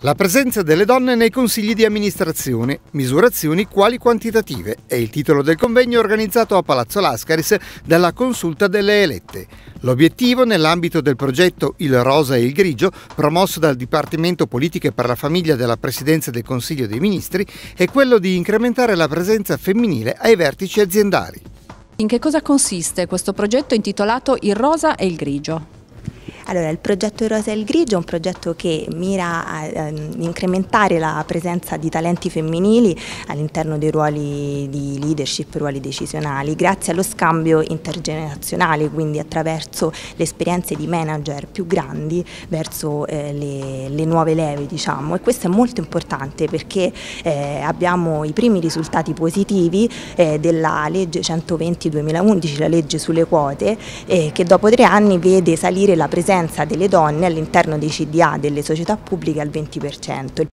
La presenza delle donne nei consigli di amministrazione, misurazioni quali quantitative, è il titolo del convegno organizzato a Palazzo Lascaris dalla Consulta delle elette. L'obiettivo, nell'ambito del progetto Il Rosa e il Grigio, promosso dal Dipartimento Politiche per la Famiglia della Presidenza del Consiglio dei Ministri, è quello di incrementare la presenza femminile ai vertici aziendali. In che cosa consiste questo progetto intitolato Il Rosa e il Grigio? Allora, il progetto Rosa e il Grigio è un progetto che mira a, a incrementare la presenza di talenti femminili all'interno dei ruoli di leadership, ruoli decisionali, grazie allo scambio intergenerazionale, quindi attraverso le esperienze di manager più grandi verso eh, le, le, nuove leve, diciamo. E questo è molto importante perché eh, abbiamo i primi risultati positivi eh, della legge 120-2011, la legge sulle quote, eh, che dopo tre anni vede salire la presenza presenza delle donne all'interno dei CDA delle società pubbliche al 20%.